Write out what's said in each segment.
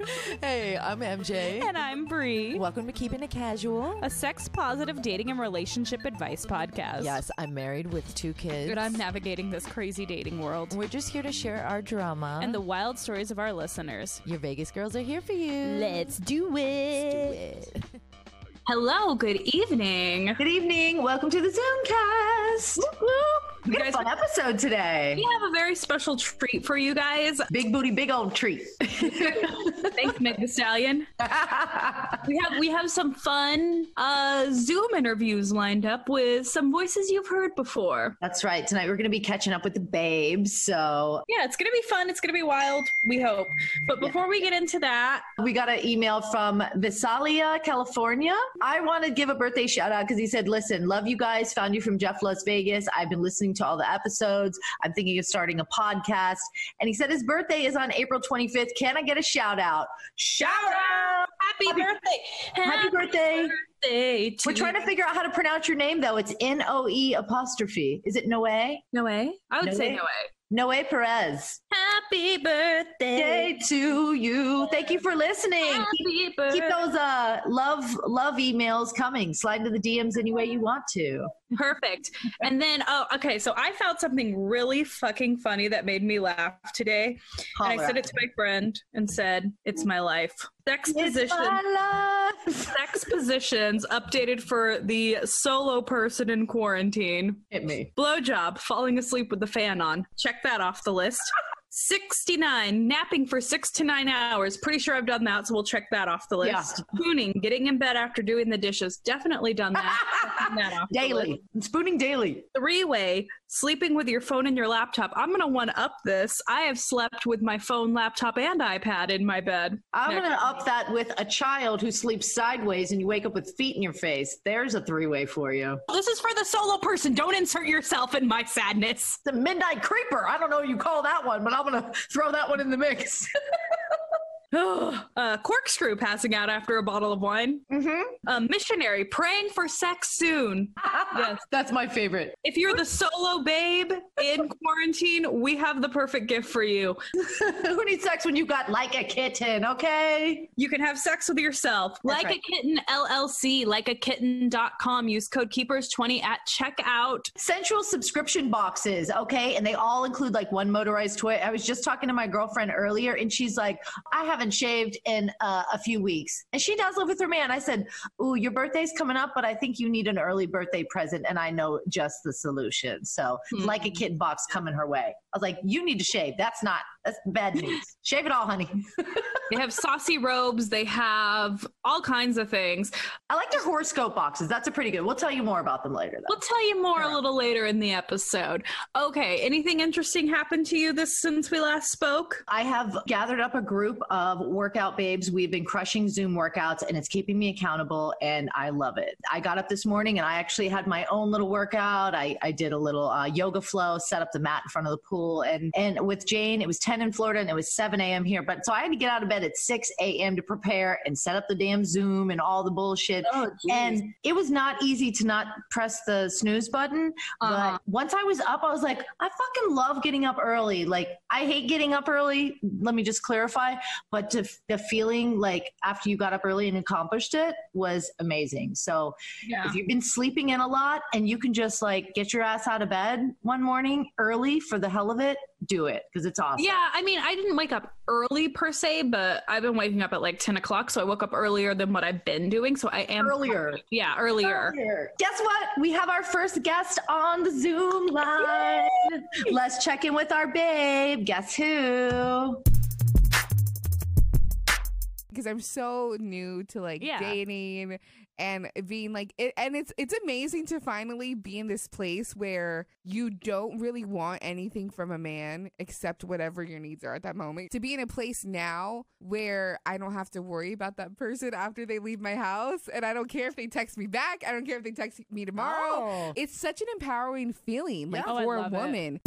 hey, I'm MJ. And I'm Bree. Welcome to Keeping It Casual. A sex positive dating and relationship advice podcast. Yes, I'm married with two kids. And I'm navigating this crazy dating world. We're just here to share our drama and the wild stories of our listeners. Your Vegas girls are here for you. Let's do it. Let's do it. Hello, good evening. Good evening. Welcome to the Zoomcast. Whoop, whoop. We got a fun episode today. We have a very special treat for you guys. Big booty, big old treat. Thanks, Meg the Stallion. we have we have some fun uh, Zoom interviews lined up with some voices you've heard before. That's right. Tonight we're going to be catching up with the babes. So Yeah, it's gonna be fun. It's gonna be wild. We hope. But before we get into that, we got an email from Visalia, California. I want to give a birthday shout out because he said, "Listen, love you guys. Found you from Jeff Las Vegas. I've been listening to all the episodes. I'm thinking of starting a podcast." And he said his birthday is on April 25th. Can I get a shout out? Shout out! happy, Happy- birthday! Happy birthday! birthday to We're trying to figure out how to pronounce your name though. It's N O E apostrophe. Is it Noe? Noe. I would say Noe? Noe. Noe Perez. Happy birthday. Day to you. Thank you for listening. Keep, birthday. keep those uh love love emails coming. Slide into the DMs any way you want to. Perfect. And then, oh, okay. So I found something really fucking funny that made me laugh today. And I sent it to my friend and said, "It's my life." Sex position. Sex positions updated for the solo person in quarantine. Hit me. Blowjob, falling asleep with the fan on. Check that off the list. 69, napping for six to nine hours. Pretty sure I've done that, so we'll check that off the Yeah. list. Spooning, getting in bed after doing the dishes. Definitely done that. That off. Daily. Spooning daily. Three way, sleeping with your phone and your laptop. I'm going to one up this. I have slept with my phone, laptop, and iPad in my bed. I'm gonna up that with a child who sleeps sideways and you wake up with feet in your face. There's a three way for you. This is for the solo person. Don't insert yourself in my sadness. The midnight creeper. I don't know what you call that one, but I'm gonna throw that one in the mix. uh, corkscrew passing out after a bottle of wine. mm-hmm. A missionary praying for sex soon. Yes. That's my favorite. If you're the solo babe in quarantine, we have the perfect gift for you. Who needs sex when you got like a kitten? Okay. You can have sex with yourself. That's like right. a kitten LLC, likeakitten.com. Use code keepers20 at checkout. Central subscription boxes, okay? And they all include like one motorized toy. I was just talking to my girlfriend earlier and she's like, I haven't shaved in uh, a few weeks. And she does live with her man. I said, Ooh, your birthday's coming up, but I think you need an early birthday present. And I know just the solution. So, Hmm. like a kitten box coming her way. I was like, You need to shave. That's not, that's bad news. shave it all, honey. They have saucy robes. They have all kinds of things. I like their horoscope boxes. That's a pretty good. We'll tell you more about them later, though. We'll tell you more Sure. a little later in the episode. Okay, anything interesting happened to you this since we last spoke? I have gathered up a group of workout babes. We've been crushing Zoom workouts and it's keeping me accountable and I love it. I got up this morning and I actually had my own little workout. I, I did a little uh, yoga flow, set up the mat in front of the pool. And, and with Jane, it was 10 in Florida and it was 7 a.m. here. But so I had to get out of bed at 6 a.m. to prepare and set up the damn Zoom and all the bullshit. Oh, And it was not easy to not press the snooze button. Uh-huh. But once I was up, I was like, I fucking love getting up early. Like, I hate getting up early. Let me just clarify. But to, the feeling like after you got up early and accomplished it was amazing. So yeah. if you've been sleeping in a lot and you can just like get your ass out of bed one morning early for the hell of it, do it because it's awesome. Yeah, I mean, I didn't wake up early per se, but I've been waking up at like 10 o'clock. So I woke up earlier than what I've been doing. So I am Earlier. Yeah, earlier. Earlier. Guess what? We have our first guest on the Zoom line. Let's check in with our babe. Guess who? because I'm so new to like Yeah. dating and being like it, and it's it's amazing to finally be in this place where you don't really want anything from a man except whatever your needs are at that moment. To be in a place now where I don't have to worry about that person after they leave my house and I don't care if they text me back, I don't care if they text me tomorrow. Oh, It's such an empowering feeling like Yeah. Oh, for a love it. woman.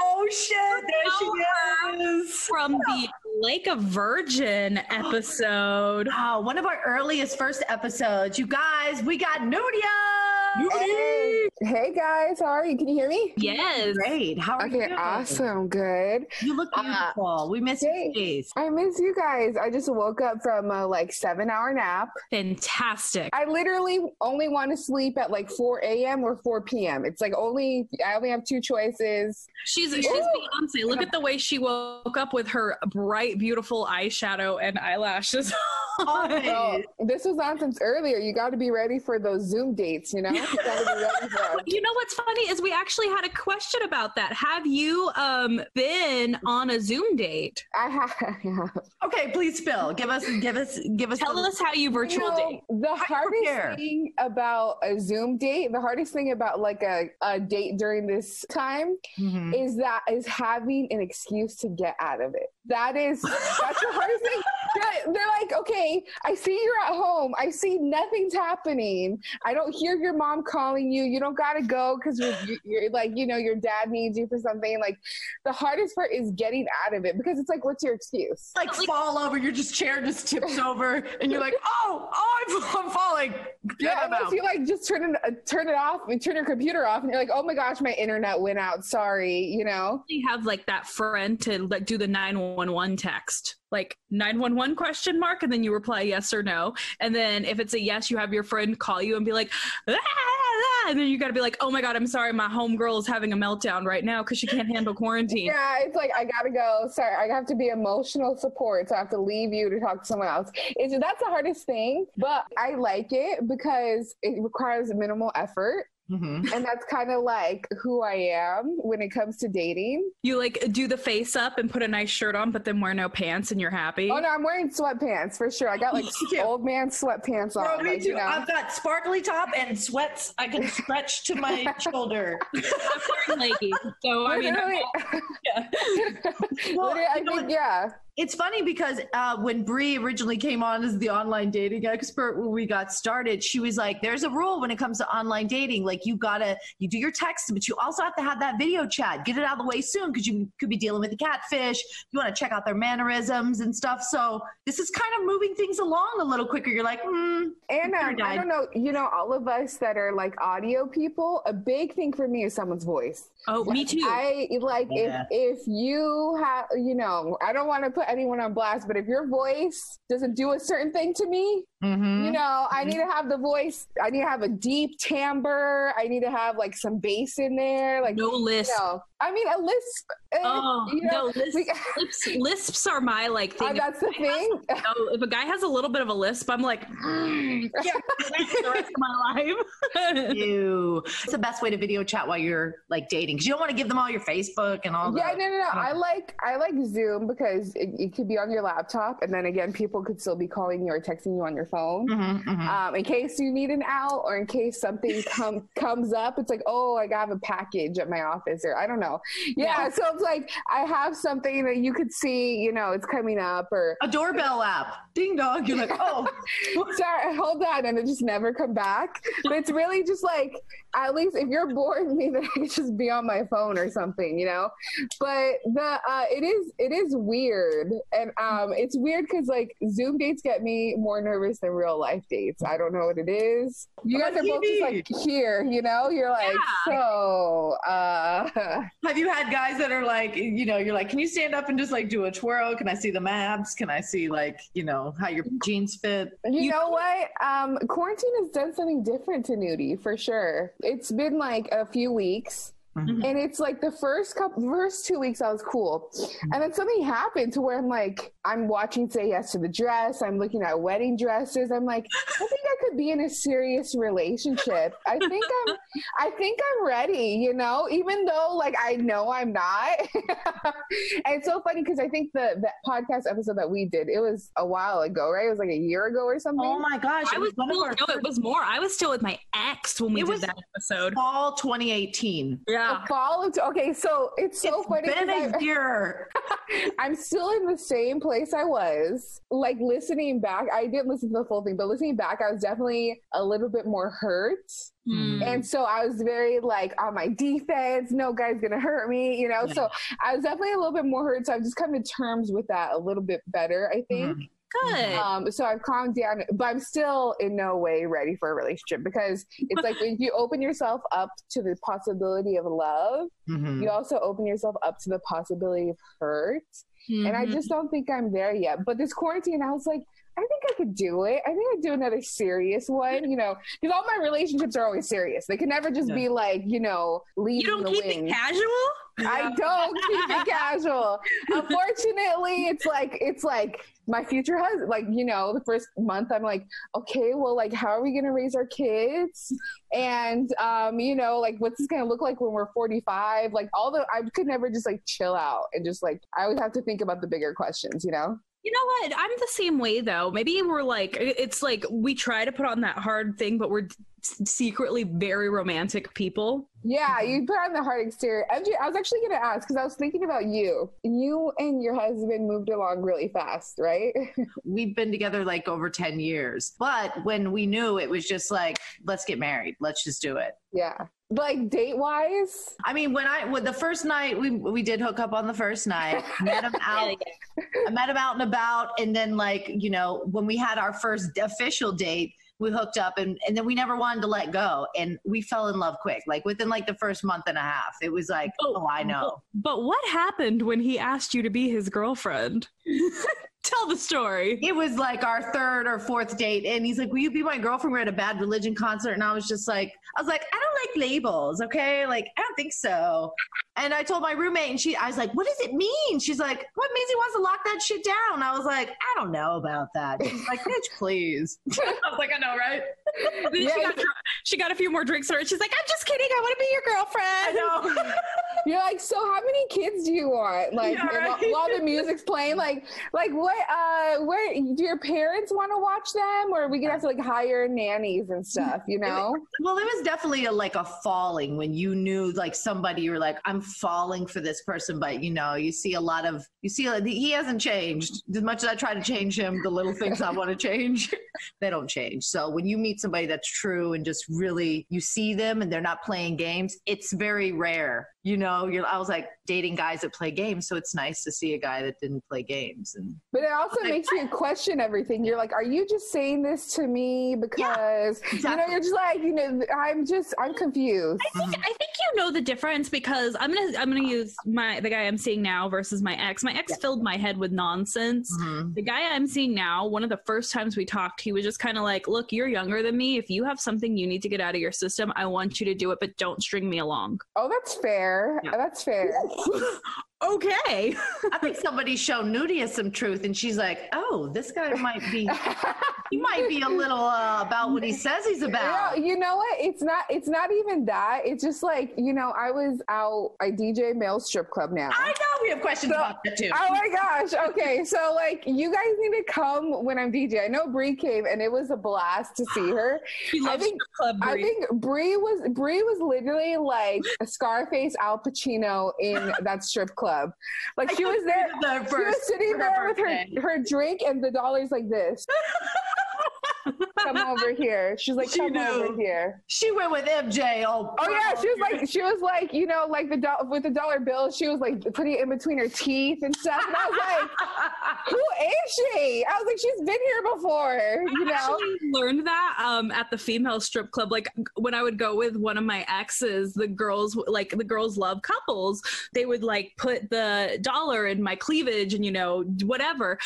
oh shit. There she is. From the Like a Virgin oh episode. Oh, one of our earliest first episodes. You guys, we got Nudia. Hey, hey guys, how are you? Can you hear me? Yes. Great. How are Okay, you? Okay, awesome, good. You look Uh, beautiful. we miss hey. your face. I miss you guys. I just woke up from a like seven hour nap. Fantastic. I literally only want to sleep at like 4 a.m. or 4 p.m. It's like only, I only have two choices. She's she's Ooh. Beyonce. Look at the way she woke up with her bright, beautiful eyeshadow and eyelashes. on. Well, this was on since earlier. You got to be ready for those Zoom dates, you know? You got to be ready for 'em. You know what's funny is we actually had a question about that. Have you um been on a Zoom date? I have. Yeah. Okay, please spill. Give us, give us, give us. Tell the- us how you virtual You know, date. The How you prepare? hardest thing about a Zoom date, the hardest thing about like a, a date during this time Mhm. is that is having an excuse to get out of it. That is that's the hardest thing. They're, they're like, okay, I see you're at home. I see nothing's happening. I don't hear your mom calling you. You don't gotta go because you're, you're like, you know, your dad needs you for something. Like, the hardest part is getting out of it because it's like, what's your excuse? like fall over, your just chair just tips over, and you're like, oh, oh, I'm, I'm falling. Get Yeah, him unless out. you like just turn it, uh, turn it off and turn your computer off, and you're like, oh my gosh, my internet went out. Sorry, you know. You have like that friend to like do the 911 text. Like 911 question mark and then you reply yes or no. And then if it's a yes, you have your friend call you and be like, "Ah, ah," and then you got to be like, "Oh my god, I'm sorry, my homegirl is having a meltdown right now cuz she can't handle quarantine." Yeah, it's like I gotta go. Sorry, I have to be emotional support, so I have to leave you to talk to someone else. It's that's the hardest thing, but I like it because it requires minimal effort, Mhm. and that's kind of like who I am when it comes to dating. You like do the face up and put a nice shirt on but then wear no pants and you're happy. Oh no, I'm wearing sweatpants for sure. I got like Me old man sweatpants Bro, on. me like, you too. know. I've got sparkly top and sweats I can stretch to my shoulder. I'm wearing leggings. So I mean, Literally, yeah. Well, literally, I you know think yeah. It's funny because uh, when Bree originally came on as the online dating expert when we got started, she was like, "There's a rule when it comes to online dating. Like you gotta you do your text, but you also have to have that video chat. Get it out of the way soon because you could be dealing with a catfish. You want to check out their mannerisms and stuff. So this is kind of moving things along a little quicker. You're like, hmm, And um, I don't know, you know, all of us that are like audio people, a big thing for me is someone's voice. Oh, me too. I like Yeah. if if you have, you know, I don't want to put anyone on blast, but if your voice doesn't do a certain thing to me, mhm. you know, I need to have the voice. I need to have a deep timbre. I need to have like some bass in there, like no lisp. you know. I mean, a lisp. eh, Oh you know, no, lisp, we- lisps, lisps are my like uh, thing. that's the thing. Oh, if a guy has a little bit of a lisp, I'm like, mm, yeah, the rest of my life. Ew. It's the best way to video chat while you're like dating because you don't want to give them all your Facebook and all that. Yeah, that. no, no, no. I like I like Zoom because it, it could be on your laptop, and then again, people could still be calling you or texting you on your phone. Mhm, mhm. Um, in case you need an out, or in case something com- comes up, it's like, oh, I have a package at my office, or I don't know. Yeah, so it's like I have something that you could see, you know, it's coming up, or A doorbell app. Ding dong. You're like, oh. sorry, hold on, and it just never come back. But it's really just like, at least if you're bored, then I could just be on my phone or something, you know. But the uh, it is it is weird, and um, it's weird because like Zoom dates get me more nervous than real life dates. I don't know what it is. You guys are both just like here, you know. You're like so. Uh, Have you had guys that are like, you know, you're like, can you stand up and just like do a twirl? Can I see the abs? Can I see like, you know, how your jeans fit? You, You- know what? Um, quarantine has done something different to Nudie for sure. It's been like a few weeks. Mhm. And it's like the first couple, first two weeks, I was cool, and then something happened to where I'm like, I'm watching Say Yes to the Dress. I'm looking at wedding dresses. I'm like, I think I could be in a serious relationship. I think I'm, I think I'm ready. You know, even though like I know I'm not. and it's so funny because I think the that podcast episode that we did, it was a while ago, right? It was like a year ago or something. Oh my gosh. I it was one still, our no, it was more. I was still with my ex when we It did was- that episode. fall 2018. Yeah. The fall of okay, so it's so it's funny. 'cause been I- a year. I'm still in the same place I was. Like listening back, I didn't listen to the full thing, but listening back, I was definitely a little bit more hurt. Hmm. And so I was very like on my defense. No guy's gonna hurt me, you know. Yeah. So I was definitely a little bit more hurt. So I've just come to terms with that a little bit better, I think. Good. Um, so I've calmed down, but I'm still in no way ready for a relationship because it's like if you open yourself up to the possibility of love, Mhm. you also open yourself up to the possibility of hurt. And I Mhm. just don't think I'm there yet. But this quarantine, I was like, I think I could do it. I think I'd do another serious one, you know, because all my relationships are always serious. They can never just Yeah. be like, you know, leaving you don't the keep wings. it casual. I don't keep it casual. Unfortunately, it's like it's like my future husband. Like you know, the first month, I'm like, okay, well, like, how are we gonna raise our kids? And um, you know, like, what's this gonna look like when we're 45? Like, all the I could never just like chill out and just like I always have to think about the bigger questions. You know? You know what? I'm the same way though. Maybe we're like, it's like we try to put on that hard thing, but we're s- secretly very romantic people. Yeah, you put on the hard exterior. MJ, I was actually gonna ask because I was thinking about you. You and your husband moved along really fast, right? We've been together like over 10 years. But when we knew, it was just like, let's get married. Let's just do it. yeah. Like date wise, I mean, when I when the first night we we did hook up on the first night, met him out. I met him out and about, and then like you know when we had our first official date, we hooked up, and and then we never wanted to let go, and we fell in love quick. Like within like the first month and a half, it was like, Oh, oh, I know. But what happened when he asked you to be his girlfriend? Tell the story. It was like our third or fourth date, and he's like, "Will you be my girlfriend?" We're at a Bad Religion concert, and I was just like, "I was like, I don't like labels, okay? Like, I don't think so." And I told my roommate, and she, I was like, "What does it mean?" She's like, "What means he wants to lock that shit down?" I was like, "I don't know about that." She's like, "Bitch, please." I was like, "I know, right?" Then she, Yeah, got, she got a few more drinks in her. She's like, I'm just kidding. I want to be your I girlfriend. know. you're like, so how many kids do you want? Like, Yeah, and right. while- while the music's playing, like, like what? Uh, where do your parents want to watch them, or are we gonna have to like hire nannies and stuff? You know? Well, it was definitely a, like a falling when you knew like somebody you were like, I'm falling for this person, but you know, you see a lot of you see he hasn't changed as much as I try to change him. The little things I want to change, they don't change. So when you meet somebody that's true and just really you see them and they're not playing games, it's very rare. You know, you're I was like dating guys that play games, so it's nice to see a guy that didn't play games and But it also Like, makes you question everything. You're like, are you just saying this to me because you know? You're just like, you know, I'm just, I'm confused. I think I think you know the difference because I'm gonna I'm gonna use my the guy I'm seeing now versus my ex. My ex filled my head with nonsense. Mhm. The guy I'm seeing now, one of the first times we talked, he was just kind of like, "Look, you're younger than me. If you have something you need to get out of your system, I want you to do it, but don't string me along." Oh, that's fair. Yeah. That's fair. okay. I think somebody's shown Nudia some truth, and she's like, "Oh, this guy might be, he might be a little uh, about what he says he's You know, about." you know what? It's not. It's not even that. It's just like you know. I was out. I DJ male strip club now. I know we have questions So- about that too. Oh my gosh. Okay. So like you guys need to come when I'm DJ. I know Bree came and it was a blast to see her. She I loves think- strip club. I think Bree was Bree was literally like a Scarface Al Pacino in that strip club. Like she was there. The She was sitting there with her, her drink and the dollars like this. come over here. She's like, She come over here. She went with MJ. Oh, Oh yeah, she was like, she was like, you know, like the do- with the dollar bill, she was like putting it in between her teeth and stuff. And I was like, who is she? I was like, she's been here before, you I know. actually learned that um, at the female strip club. Like when I would go with one of my exes, the girls like the girls love couples. They would like put the dollar in my cleavage and you know whatever,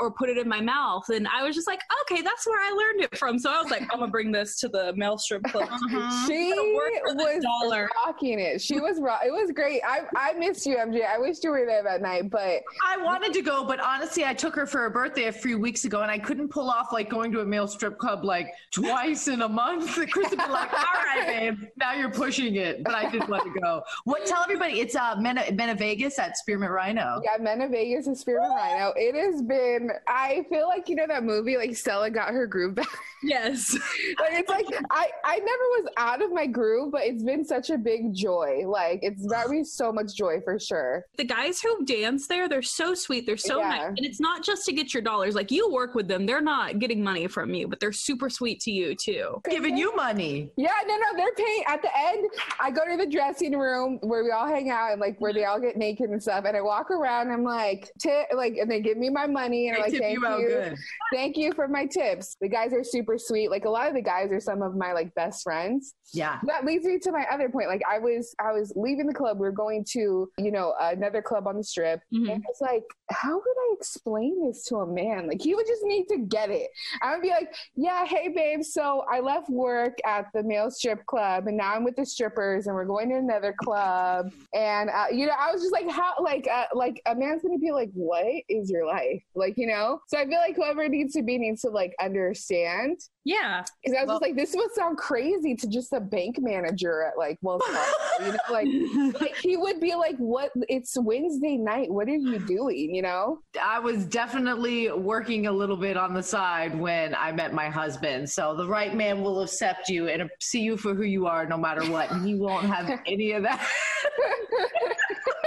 or put it in my mouth. And I was just like, okay, that's where I learned it from. So I was like, I'm gonna bring this to the male strip club. Mhm. She gonna work for the was dollar. rocking it. She was rock. It was great. I I missed you, MJ. I wish you were there that night, but I wanted to go, but honestly, I took her for her birthday a few weeks ago, and I couldn't pull off like going to a male strip club like twice in a month. Chris would be like, "All right, babe, now you're pushing it," but I didn't want to go. What? Tell everybody, it's uh, Mena, Men of Vegas at Spearmint Rhino. yeah, Men of Vegas and Spearmint Rhino. It has been. I feel like you know that movie, like Stella got her groove groove back. Yes. like it's like I I never was out of my groove, but it's been such a big joy. Like it's brought me so much joy for sure. The guys who dance there, they're so sweet. They're so Yeah. nice. And it's not just to get your dollars. Like you work with them. They're not getting money from you, but they're super sweet to you too. Giving you money. Yeah, no, no, they're paying at the end. I go to the dressing room where we all hang out and like where they mm-hmm. all get naked and stuff, and I walk around. And I'm like, tip, like, and they give me my money, and I'm like, tip thank you you, good. thank you for my tips. The guys are super sweet. Like a lot of the guys are some of my like best friends. Yeah. That leads me to my other point. Like I was, I was leaving the club. We are going to, you know, another club on the strip, Mhm. and it's like, how would I explain this to a man? Like he would just need to get it. I would be like, yeah, hey babe, so I left work at the male strip club, and now I'm with the strippers, and we're going to another club, and uh, you know, I was just like, how, like, uh, like a man's gonna be like, what is your life, like, you know? So I feel like whoever needs to be needs to like understand. Yeah. Because I was Well- just like, this would sound crazy to just a bank manager at like Wells Fargo, you know, like like he would be like, "What? It's Wednesday night. What are you doing?" You know? I was definitely working a little bit on the side when I met my husband. So the right man will accept you and see you for who you are no matter what. And he won't have any of that.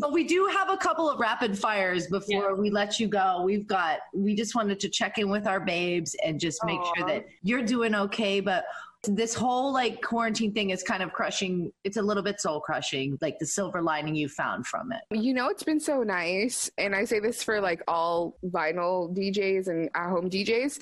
But we do have a couple of rapid fires before we let you go. We've got, we just wanted to check in with our babes and just make sure that you're doing okay. But this whole like quarantine thing is kind of crushing. It's a little bit soul crushing, like the silver lining you found from it. You know, it's been so nice, and I say this for like all vinyl DJs and at home DJs.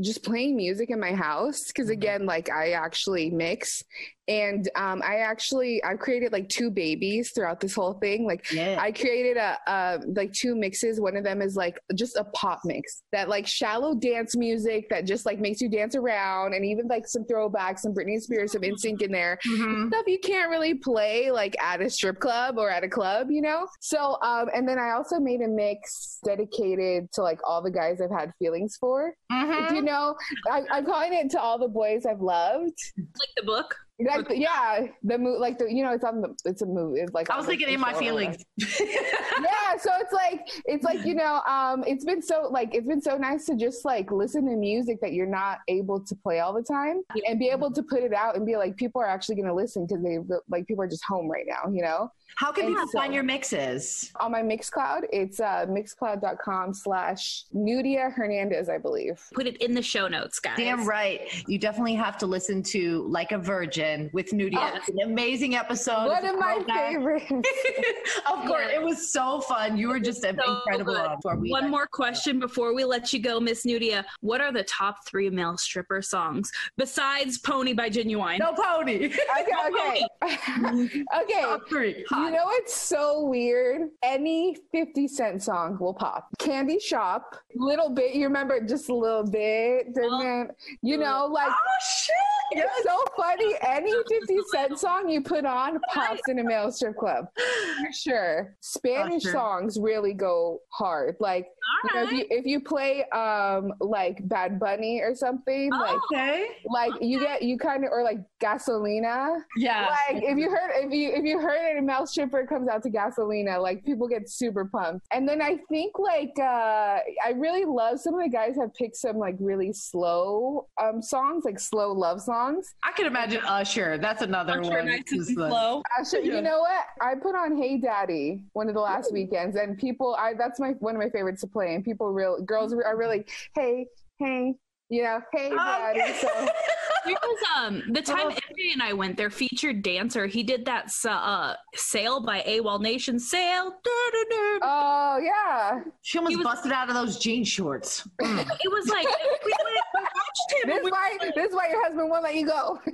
Just playing music in my house because again, like I actually mix, and um, I actually I've created like two babies throughout this whole thing. Like Yeah. I created a uh, like two mixes. One of them is like just a pop mix that like shallow dance music that just like makes you dance around, and even like some throwbacks, some Britney Spears, some NSYNC in there Mhm. stuff you can't really play like at a strip club or at a club, you know? So, um, and then I also made a mix dedicated to like all the guys I've had feelings for. Mhm. Know, I, I'm calling it to all the boys I've loved. Like the book. Like, the- yeah, the movie, like the, you know, it's on the, it's a movie. It's like, I was the thinking in my show or whatever feelings. yeah so it's like it's like you know um it's been so like it's been so nice to just like listen to music that you're not able to play all the time and be able to put it out and be like people are actually going to listen because they like people are just home right now you know How can And people so- find your mixes? on my mixcloud it's uh mixcloud.com slash nudia hernandez i believe Put it in the show notes, guys. Damn right. You definitely have to listen to Like a Virgin with Nudia. It's oh. an amazing episode. one of my throwback. favorites of course, Yeah. it was so fun. You were just So incredible. on One more question before we let you go, Miss Nudia. What are the top three male stripper songs besides "Pony" by Ginuwine? No pony. okay okay okay Top three. You know it's so weird? Any 50 Cent song will pop. Candy Shop, little bit, you remember just a little bit, didn't? You know, like Oh shit! Yes. it's so funny. Any 50 Cent song you put on pops in a male strip club. For sure. Spanish sure. songs really go hard. Like you know, if you if you play um like Bad Bunny or something, like Okay. like you get you kind of or like Gasolina Yeah. like if you heard if you if you heard it a male stripper comes out to gasolina like people get super pumped and then i think like uh i really love some of the guys have picked some like really slow um songs like slow love songs I can imagine Usher. That's another I'm sure one. nice and the- slow. Actually, Yeah. you know what i put on hey daddy one of the last weekends and people i that's my one of my favorites to play and people real girls are really hey hey you know hey oh, daddy Okay. so There was um the time Oh. MJ and I went, their featured dancer, he did that s- uh "Sail" by AWOL Nation. Sail. doo-doo-doo. oh yeah She almost was- busted out of those jean shorts. Mm. It was like we, we watched him. this and we- why this is why your husband won't let you go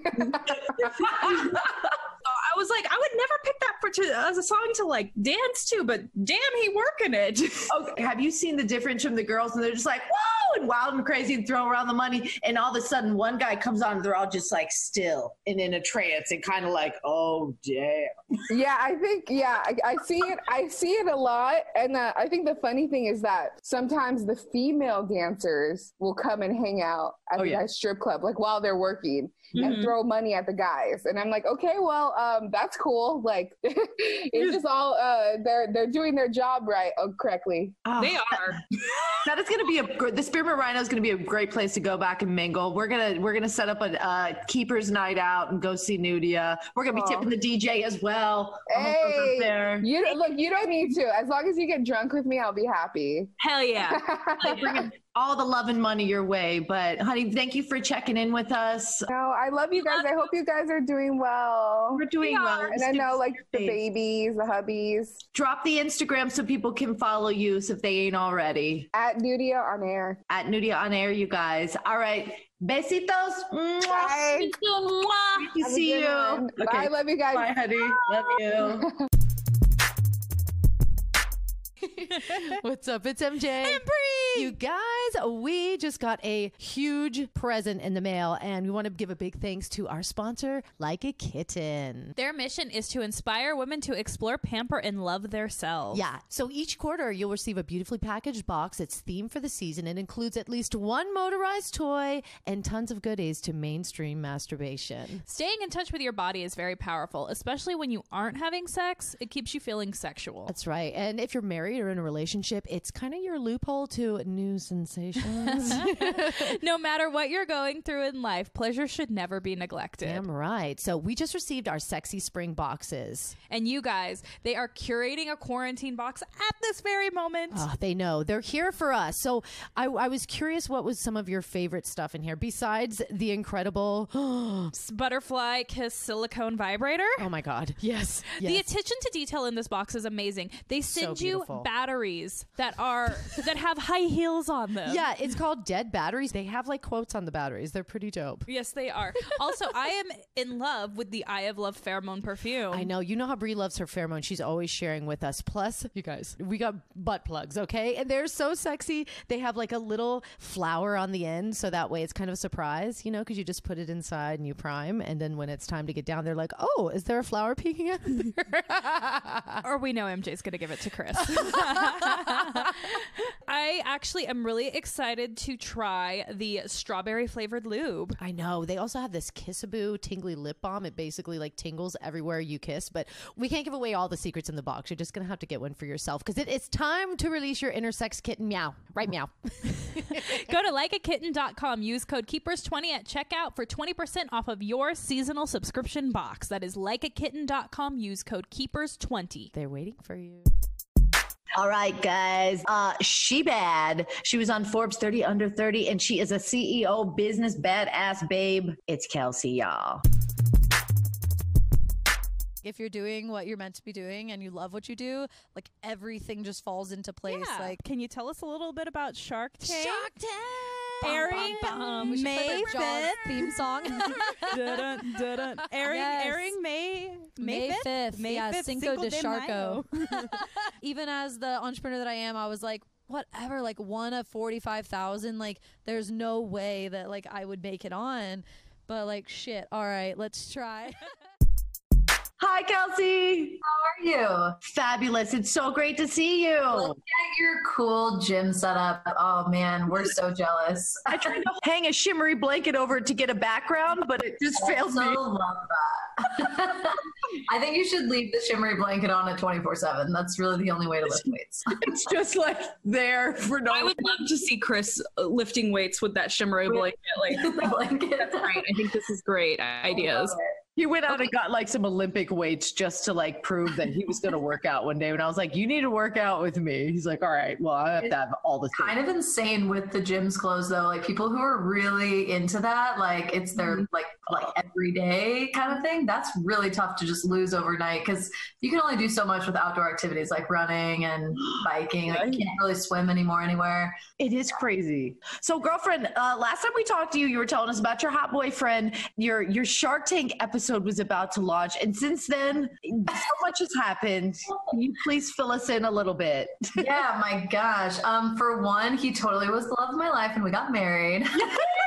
I was like, I would never pick that for to, as a song to like dance to, but damn, he working it. Okay, have you seen the difference from the girls and they're just like whoa and wild and crazy and throw around the money and all of a sudden one guy comes on and they're all just like still and in a trance and kind of like oh damn Yeah, I think yeah, I, I see it. I see it a lot, and uh, I think the funny thing is that sometimes the female dancers will come and hang out at Oh, the yeah. strip club, like while they're working, Mhm. and throw money at the guys. And I'm like, okay, well, um, that's cool. Like, it's just all uh, they're they're doing their job right, uh, correctly. Oh, They are. that is going to be a gr- the Spearmint Rhino is going to be a great place to go back and mingle. We're gonna we're gonna set up a uh, keepers night out and go see Nudia. We're gonna be Oh. tipping the DJ as well. I'm gonna go Hey, there. you don't look. You don't need to. As long as you get drunk with me, I'll be happy. Hell yeah. Like, bringing all the love and money your way. But honey, thank you for checking in with us. no, I love you guys. I hope you guys are doing well. We're doing well. And I know, like the babies, the hubbies, Drop the Instagram so people can follow you so if they ain't already. at Nudia on air. At Nudia on air, you guys. All right. Besitos. Mwah. Bye. Good to Have see you. one. Bye. Love you guys. Bye, honey. Love you. What's up? It's MJ. And Bree. You guys, we just got a huge present in the mail, and we want to give a big thanks to our sponsor, Like a Kitten. Their mission is to inspire women to explore, pamper, and love themselves. Yeah. So each quarter, you'll receive a beautifully packaged box. It's themed for the season. It includes at least one motorized toy and tons of goodies to mainstream masturbation. Staying in touch with your body is very powerful, especially when you aren't having sex. It keeps you feeling sexual. That's right. And if you're married or in a relationship, it's kind of your loophole to new sensations. no matter what you're going through in life, pleasure should never be neglected. Damn right. So we just received our sexy spring boxes. And you guys, they are curating a quarantine box at this very moment. Oh, they know they're here for us. So I, I was curious, what was some of your favorite stuff in here besides the incredible? Butterfly Kiss silicone vibrator. Oh my God! Yes, The attention to detail in this box is amazing. They So send you beautiful. Batteries that are that have high heels on them. yeah, it's called Dead Batteries. They have like quotes on the batteries. They're pretty dope. Yes, they are. Also, I am in love with the Eye of Love pheromone perfume. I know. You know how Bree loves her pheromone. She's always sharing with us. Plus, you guys, we got butt plugs, okay? And they're so sexy. They have like a little flower on the end. So that way it's kind of a surprise, you know, because you just put it inside and you prime. And then when it's time to get down, they're like, oh, is there a flower peeking out there? Or we know MJ's going to give it to Chris. I actually am really excited to try the strawberry flavored lube. I know. They also have this Kissaboo tingly lip balm. It basically like tingles everywhere you kiss, but we can't give away all the secrets in the box. You're just going to have to get one for yourself because it is time to release your inner sex kitten meow. Right, meow. Go to likeakitten.com, use code keepers20 at checkout for 20% off of your seasonal subscription box. That is likeakitten.com, use code keepers20. They're waiting for you. All right, guys. Uh, she bad. She was on Forbes 30 under 30, and she is a CEO business badass babe. It's Kelsey, y'all. if you're doing what you're meant to be doing and you love what you do, like everything just falls into place. Like can you tell us a little bit about Shark Tank? Shark Tank. Airing May 5th. theme song. Airing, Yes. airing May May 5th. May yeah, 5th, Cinco, de de Sharko. Even as the entrepreneur that I am, I was like, whatever, like one of 45,000, like there's no way that like I would make it on. But like, shit, all right, let's try. Hi, Kelsey. How are you? Fabulous. It's so great to see you. Look at your cool gym setup. Oh man, we're so jealous. I tried to hang a shimmery blanket over it to get a background, but it just failed so me. love that. I think you should leave the shimmery blanket on at 24 7. That's really the only way to lift weights. It's just like there for no I would love to see Chris uh, lifting weights with that shimmery blanket. Like, the blanket. that's great. I think this is great ideas. He went out and got like some Olympic weights just to like prove that he was going to work out one day. And I was like, "You need to work out with me." He's like, "All right, well, I have to have all the Kind of insane with the gyms closed though. Like people who are really into that, like it's their mm-hmm. like like everyday kind of thing. That's really tough to just lose overnight because you can only do so much with outdoor activities like running and biking. Like, you can't really swim anymore anywhere. It is crazy. So, girlfriend, uh, last time we talked to you, you were telling us about your hot boyfriend. Your your Shark Tank episode was about to launch, and since then, so much has happened. Can you please fill us in a little bit? yeah, my gosh. Um, for one, he totally was the love of my life, and we got married.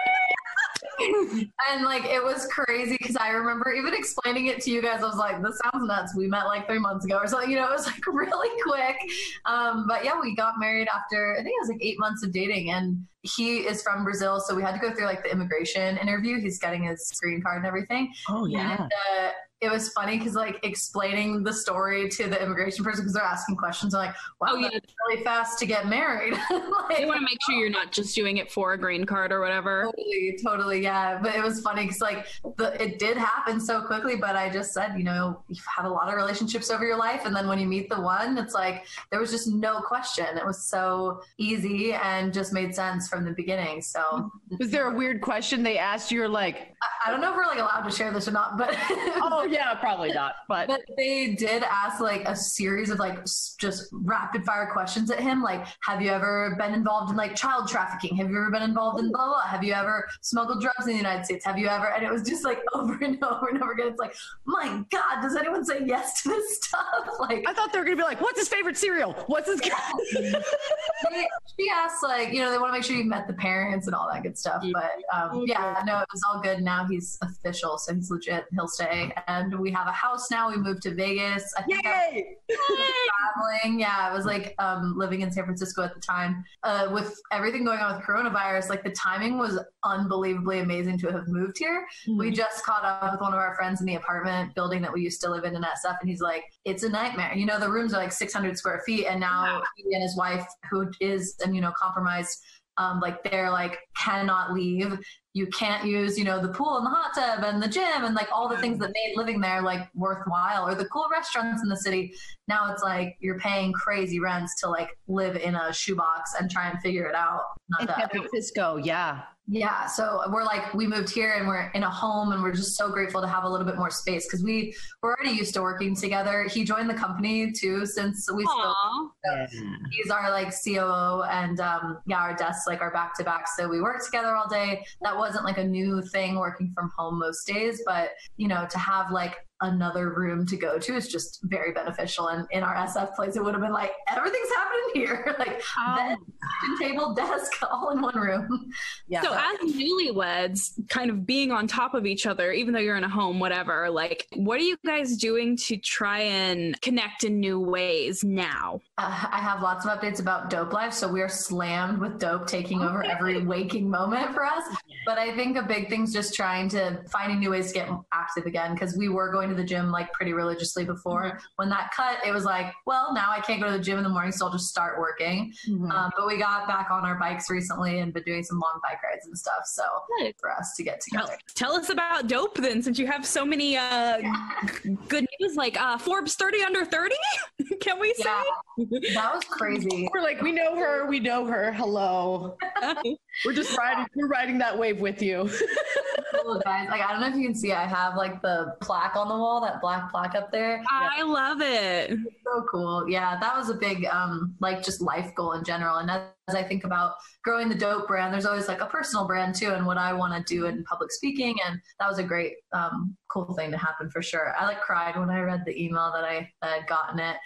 and like it was crazy because I remember even explaining it to you guys. I was like, "This sounds nuts." We met like three months ago or something. You know, it was like really quick. Um, but yeah, we got married after I think it was like eight months of dating, and he is from Brazil, so we had to go through like the immigration interview. He's getting his green card and everything. Oh yeah. And uh, it was funny because like explaining the story to the immigration person because they're asking questions. I'm like, wow, Oh, yeah. that's really fast to get married. like, They want to make sure you're not just doing it for a green card or whatever. Totally, totally, yeah. But it was funny because like the it did happen so quickly. But I just said, you know, you've had a lot of relationships over your life, and then when you meet the one, it's like there was just no question. It was so easy and just made sense from the beginning. So Was there a weird question they asked you? You're like, I, I don't know if we're like allowed to share this or not, but oh yeah, probably not. But, But they did ask like a series of like just rapid fire questions at him. Like, have you ever been involved in like child trafficking? Have you ever been involved in blah, blah, blah? Have you ever smuggled drugs in the United States? Have you ever? And it was just like over and over and over again. It's like, my God, does anyone say yes to this stuff? Like, I thought they were gonna be like, what's his favorite cereal? What's his? they, she asked like, you know, they want to make sure you met the parents and all that good stuff. But um, yeah, no, it was all good. Now he's official, so he's legit. He'll stay. And we have a house now. We moved to Vegas. I think I- Yay! traveling. Yeah, I was like um, living in San Francisco at the time. Uh, with everything going on with coronavirus, like the timing was unbelievably amazing to have moved here. We just caught up with one of our friends in the apartment building that we used to live in in SF, and he's like, "It's a nightmare. You know, the rooms are like 600 square feet, and now he and his wife, who is immunocompromised." Um, like they're like cannot leave you can't use you know the pool and the hot tub and the gym and like all the things that made living there like worthwhile or the cool restaurants in the city now it's like you're paying crazy rents to like live in a shoebox and try and figure it out not In that San Francisco, yeah. yeah so we're like we moved here and we're in a home and we're just so grateful to have a little bit more space because we were already used to working together he joined the company too since we still Aw. he's our like COO and um, yeah, our desks like are back to back. So we work together all day. That wasn't like a new thing working from home most days, but you know, to have like another room to go to is just very beneficial. And in our SF place, it would have been like everything's happening here, like bed, kitchen table, desk, all in one room. Yeah. So as newlyweds, kind of being on top of each other, even though you're in a home, whatever, like what are you guys doing to try and connect in new ways now? Uh, I have lots of updates about Doughp Life. So we are slammed with Doughp taking over every waking moment for us. But I think a big thing's just trying to finding new ways to get active again because we were going to the gym like pretty religiously before. When that cut, it was like, well, now I can't go to the gym in the morning, so I'll just start working. Um, but we got back on our bikes recently and been doing some long bike rides and stuff. So Good. for us to get Tell, together. tell us about Doughp then, since you have so many uh, good news, like uh, Forbes 30 under 30. Can we say? Yeah, that was crazy. We're like, we know her, we know her. Hello. We're just riding. We're riding that wave with you. Cool, guys. Like I don't know if you can see, I have like the plaque on the wall, that black plaque up there. I love it. So cool yeah that was a big um like just life goal in general and as, i think about growing the Doughp brand there's always like a personal brand too and what i want to do in public speaking and that was a great um cool thing to happen for sure i like cried when i read the email that i had gotten it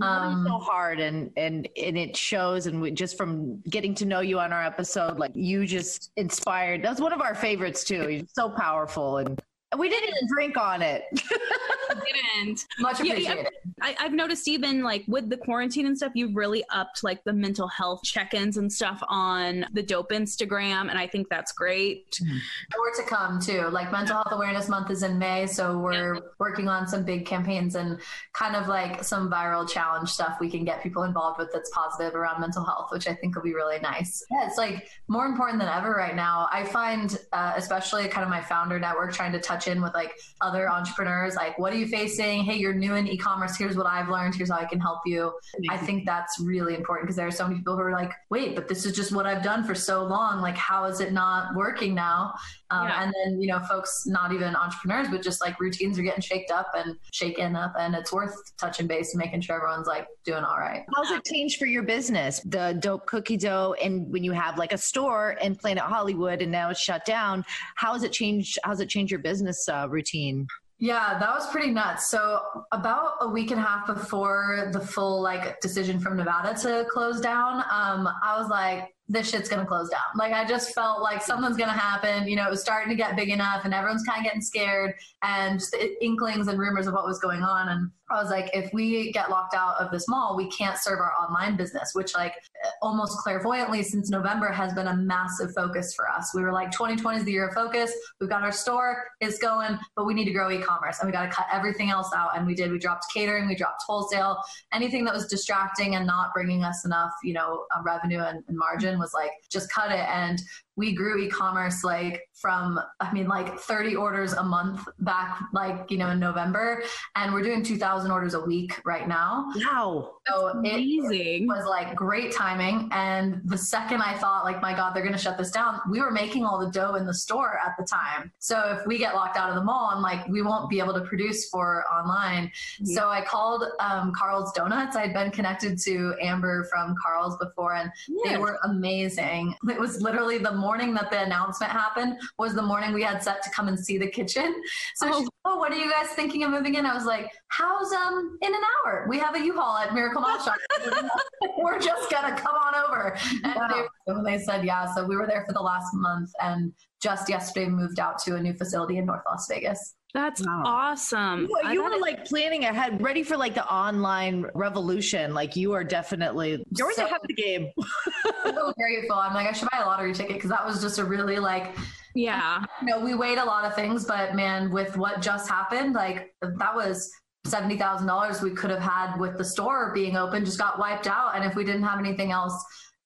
Um, um so hard, and and and it shows. And we, just from getting to know you on our episode, like you just inspired. That's one of our favorites too. You're so powerful, and we didn't even drink on it. didn't. much Yeah, yeah. I, I've noticed even like with the quarantine and stuff, you've really upped like the mental health check-ins and stuff on the Doughp Instagram, and I think that's great. more to come too. Like Mental Health Awareness Month is in May, so we're working on some big campaigns and kind of like some viral challenge stuff we can get people involved with that's positive around mental health, which I think will be really nice. Yeah, it's like more important than ever right now. I find, uh, especially kind of my founder network, trying to touch in with like other entrepreneurs, like what are you facing? Hey, you're new in e-commerce. Here's what I've learned. Here's how I can help you. I think that's really important because there are so many people who are like, wait, but this is just what I've done for so long. Like, how is it not working now? Um, Yeah. And then, you know, folks, not even entrepreneurs, but just like routines are getting shaked up and shaken up. And it's worth touching base and making sure everyone's like doing all right. How's it changed for your business? The Doughp cookie dough, and when you have like a store in Planet Hollywood, and now it's shut down. How has it changed? How's it changed your business uh, routine? Yeah, that was pretty nuts. So about a week and a half before the full like decision from Nevada to close down, um, I was like, this shit's gonna close down. Like I just felt like something's gonna happen. You know, it was starting to get big enough, and everyone's kind of getting scared, and just inklings and rumors of what was going on. And I was like, if we get locked out of this mall, we can't serve our online business, which like almost clairvoyantly since November has been a massive focus for us. We were like, 2020 is the year of focus. We've got our store, it's going, but we need to grow e-commerce and we got to cut everything else out. And we did. We dropped catering, we dropped wholesale, anything that was distracting and not bringing us enough, you know, uh, revenue and, and margin was like just cut it. And we grew e-commerce like from i mean like 30 orders a month back like you know in november and we're doing 2000 orders a week right now Wow. so Amazing. it was like great timing and the second i thought like my god they're going to shut this down we were making all the dough in the store at the time so if we get locked out of the mall i'm like we won't be able to produce for online so i called um, carl's donuts i'd been connected to amber from carl's before and they were amazing. It was literally the morning that the announcement happened was the morning we had set to come and see the kitchen. So Oh. she's, oh, what are you guys thinking of moving in? I was like, how's um in an hour? We have a U-Haul at Miracle Mile Shop. we're just gonna come on over. And Wow. they, they said yeah, so we were there for the last month and just yesterday moved out to a new facility in North Las Vegas. That's Wow. awesome. You, you were like planning ahead, ready for like the online revolution. Like you are definitely you're always So- ahead of the game. so grateful. I'm like, I should buy a lottery ticket because that was just a really like yeah. you know, we weighed a lot of things, but man, with what just happened, like that was seventy thousand dollars we could have had with the store being open, just got wiped out. And if we didn't have anything else,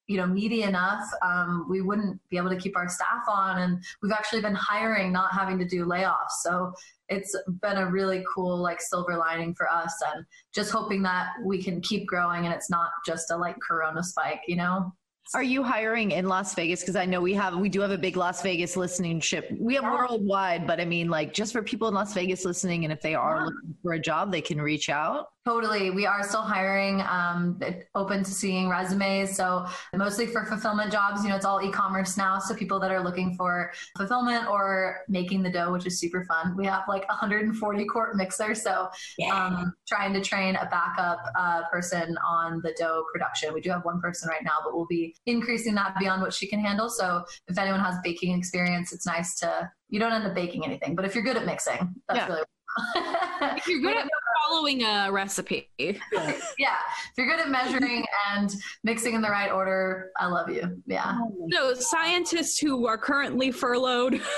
you know, meaty enough, um, we wouldn't be able to keep our staff on. And we've actually been hiring, not having to do layoffs. So it's been a really cool like silver lining for us, and just hoping that we can keep growing and it's not just a like Corona spike, you know. Are you hiring in Las Vegas? Because I know we have we do have a big Las Vegas listening ship. We have Yeah. worldwide, but I mean, like just for people in Las Vegas listening, and if they are Yeah. looking for a job, they can reach out. Totally. We are still hiring, um, open to seeing resumes. So mostly for fulfillment jobs, you know, it's all e-commerce now. So people that are looking for fulfillment or making the dough, which is super fun. We have like 140 quart mixer. So um, trying to train a backup uh, person on the dough production. We do have one person right now, but we'll be increasing that beyond what she can handle. So if anyone has baking experience, it's nice to, you don't end up baking anything, but if you're good at mixing, that's Yeah. really If you're good at following a recipe. yeah, if you're good at measuring and mixing in the right order, I love you. Yeah. So scientists who are currently furloughed.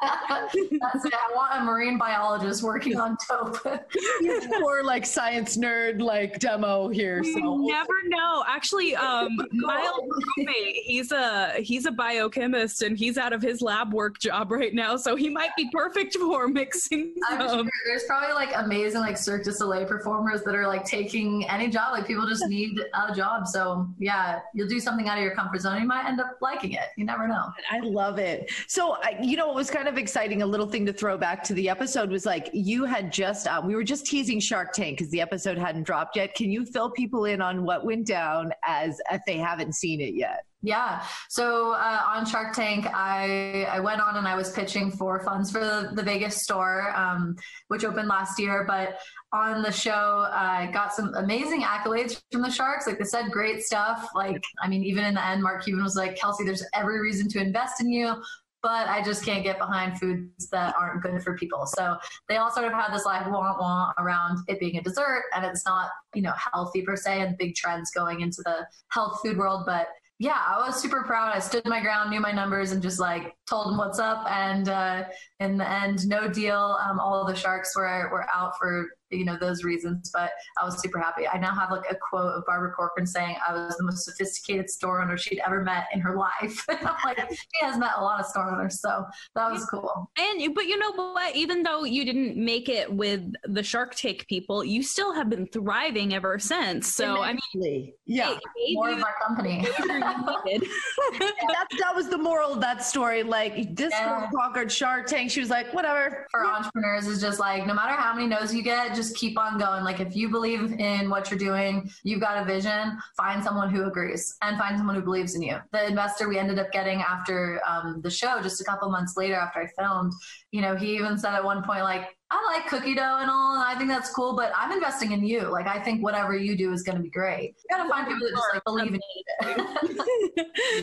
That's it. I want a marine biologist working on Doughp. or like science nerd like demo here. You So never know. Actually, um, my old roommate, he's a he's a biochemist and he's out of his lab work job right now, so he might be perfect for mixing. I'm sure there's probably like amazing like Cirque du Soleil performers that are like taking any job. Like people just need a job. So yeah, you'll do something out of your comfort zone. You might end up liking it. You never know. I love it. So, you know, it was kind of exciting, a little thing to throw back to the episode was like you had just, uh, we were just teasing Shark Tank because the episode hadn't dropped yet. Can you fill people in on what went down as if they haven't seen it yet? Yeah. So uh, on Shark Tank, I I went on and I was pitching for funds for the, the Vegas store, um, which opened last year. But on the show, I got some amazing accolades from the Sharks. Like they said, great stuff. Like I mean, even in the end, Mark Cuban was like, Kelsey, there's every reason to invest in you. But I just can't get behind foods that aren't good for people. So they all sort of had this like wah wah around it being a dessert and it's not, you know, healthy per se and big trends going into the health food world. But yeah, I was super proud. I stood my ground, knew my numbers, and just like told them what's up. And uh, in the end, no deal. Um, all the sharks were were out for you know those reasons, but I was super happy. I now have like a quote of Barbara Corcoran saying I was the most sophisticated store owner she'd ever met in her life. I'm like, she has met a lot of store owners, so that was cool. And but you know what? Even though you didn't make it with the Shark Tank people, you still have been thriving ever since. So I mean, yeah. it gave More of our company. the exposure you needed. that, that was the moral of that story. Like this Yeah. girl conquered Shark Tank. She was like, whatever. for entrepreneurs is just like no matter how many no's you get, just keep on going. Like if you believe in what you're doing, you've got a vision, find someone who agrees and find someone who believes in you. The investor we ended up getting after um, the show, just a couple months later after I filmed, you know, he even said at one point, like, I like cookie dough and all, and I think that's cool. But I'm investing in you. Like I think whatever you do is going to be great. You gotta find people that just like believe in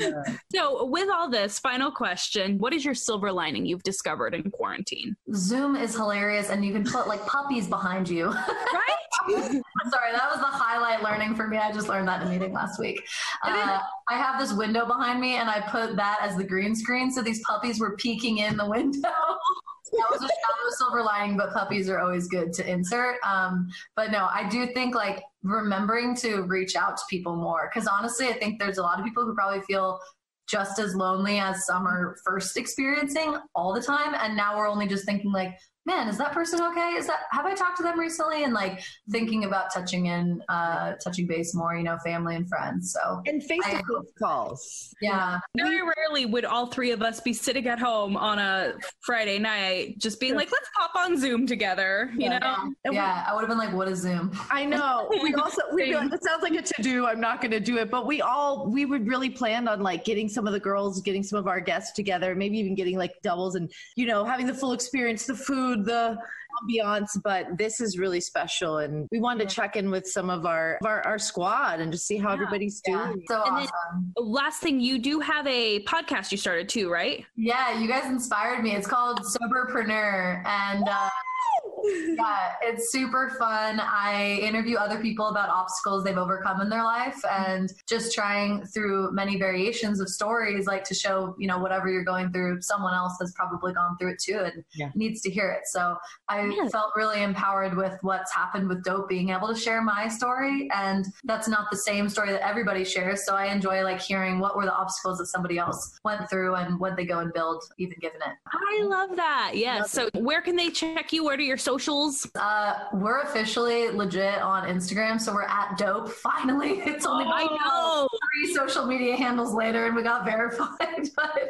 you. So, with all this, final question What is your silver lining you've discovered in quarantine? Zoom is hilarious, and you can put like puppies behind you. Right? Sorry, that was the highlight learning for me. I just learned that in a meeting last week. Uh, I have this window behind me, and I put that as the green screen, so these puppies were peeking in the window. that was a shadow silver lining, but puppies are always good to insert. Um, but no, I do think like remembering to reach out to people more because honestly, I think there's a lot of people who probably feel just as lonely as some are first experiencing all the time, and now we're only just thinking like, man, is that person okay? Is that have I talked to them recently? And like thinking about touching in, uh, touching base more, you know, family and friends. So And face to face calls. yeah, Very rarely would all three of us be sitting at home on a Friday night, just being like, let's pop on Zoom together, you know? And we- yeah, I would have been like, what is Zoom? I know. We also we feel like it sounds like a to do. I'm not going to do it, but we all we would really planned on like getting some of the girls, getting some of our guests together, maybe even getting like doubles and you know having the full experience, the food, the ambiance. But this is really special, and we wanted to check in with some of our of our, our squad and just see how everybody's Yeah, doing. so And then- awesome. Last thing, you do have a podcast you started too, right? Yeah, you guys inspired me. It's called Soberpreneur, and uh, yeah, it's super fun. I interview other people about obstacles they've overcome in their life, and just trying through many variations of stories, like to show you know whatever you're going through, someone else has probably gone through it too and Yeah. needs to hear it. So I Yeah. felt really empowered with what's happened with Doughp, being able to share my story, and that's not the same story that everybody shares. So I enjoy like hearing what were the obstacles that somebody else went through and what they go and build, even given it. I love that. Yes. So, where can they check you? Where do your socials? Uh, we're officially legit on Instagram, so we're at Doughp. Finally, it's only know. three social media handles later, and we got verified. but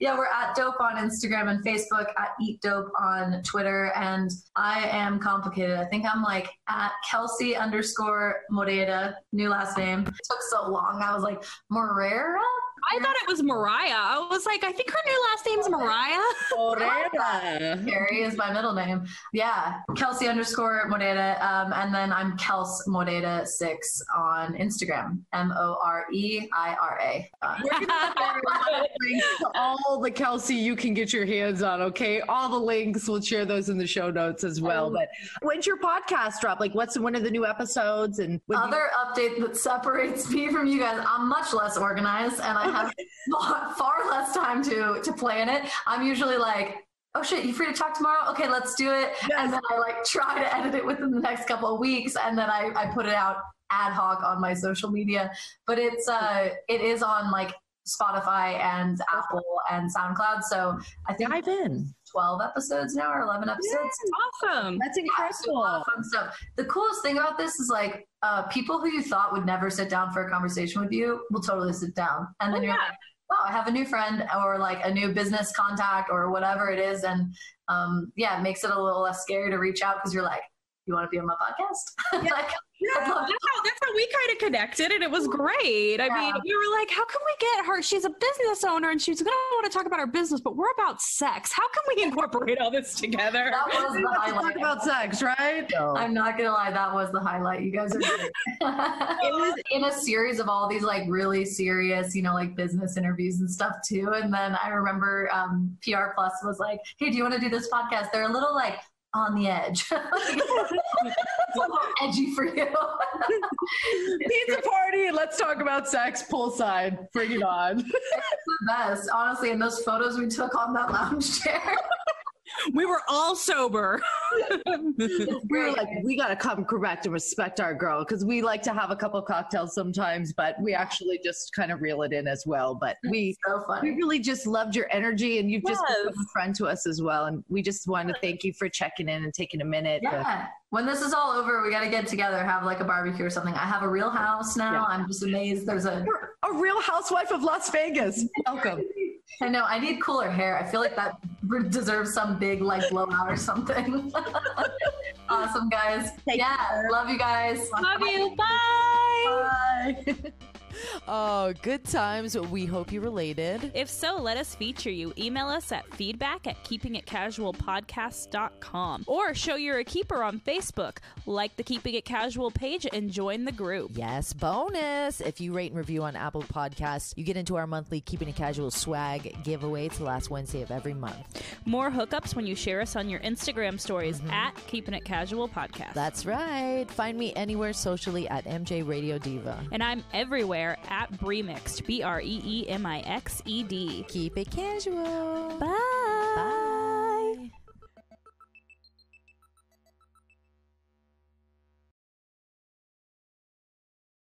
yeah, we're at Doughp on Instagram and Facebook. At eat Doughp on Twitter, and I am complicated. I think I'm like at Kelsey underscore Moreira, new last name. It took so long. I was like Morera. I thought it was Mariah. I was like, I think her new last name's Mariah. Morena. Carrie is my middle name. Yeah, Kelsey underscore Moreira. Um, and then I'm Kels Moreira six on Instagram. M O R E I R A. Uh, We're gonna put links to all the Kelsey you can get your hands on. Okay, all the links. We'll share those in the show notes as well. But when's your podcast drop? Like, what's one of the new episodes? And when do you- Other update that separates me from you guys. I'm much less organized, and I have far, less time to to plan it. I'm usually like. Oh shit! You free to talk tomorrow? Okay, let's do it. And then I like try to edit it within the next couple of weeks, and then I, I put it out ad hoc on my social media. But it's uh it is on like Spotify and Apple and SoundCloud. So I think dive in. 12 episodes now or 11 episodes. Awesome. That's Yeah, incredible. fun stuff. The coolest thing about this is like uh, people who you thought would never sit down for a conversation with you will totally sit down, and then Oh, you're yeah. like, "Oh, I have a new friend or like a new business contact or whatever it is," and um, yeah, it makes it a little less scary to reach out because you're like, "You want to be on my podcast?" like, I'd That's how, that's how we kind of connected, and it was great. I mean, we were like, how can we get her? She's a business owner, and she's going to want to talk about her business, but we're about sex. How can we incorporate all this together? that was the Let's highlight. talk about sex, right? I'm not gonna lie, that was the highlight. You guys are great. it was in a series of all these like really serious, you know, like business interviews and stuff too. And then I remember um, PR Plus was like, "Hey, do you want to do this podcast?" They're a little like on the edge, it's a little edgy for you. Pizza party. Let's talk about sex. Poolside. Bring it on. the best, honestly. And those photos we took on that lounge chair. we were all sober. we were like, we got to come correct and respect our girl because we like to have a couple cocktails sometimes, but we actually just kind of reel it in as well. But we so we really just loved your energy and you've just Yes. become a friend to us as well. And we just want to thank you for checking in and taking a minute. to- Yeah. When this is all over, we got to get together, have like a barbecue or something. I have a real house now. Yeah. I'm just amazed. There's a You're a real housewife of Las Vegas. Welcome. I know. I need cooler hair. I feel like that deserves some big like blowout or something. awesome, guys. Take yeah, love you guys. Love you. Bye. Bye. Oh, good times. We hope you related. If so, let us feature you. Email us at feedback at keepingitcasualpodcast.com or show you're a keeper on Facebook. Like the Keeping It Casual page and join the group. Yes, bonus. If you rate and review on Apple Podcasts, you get into our monthly Keeping It Casual swag giveaway. It's the last Wednesday of every month. More hookups when you share us on your Instagram stories mm-hmm. at Keeping It Casual Podcast. That's right. Find me anywhere socially at MJ Radio Diva. and I'm everywhere Twitter at BreeMixed, B R E E M I X E D. Keep it casual. Bye. Bye.